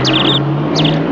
Música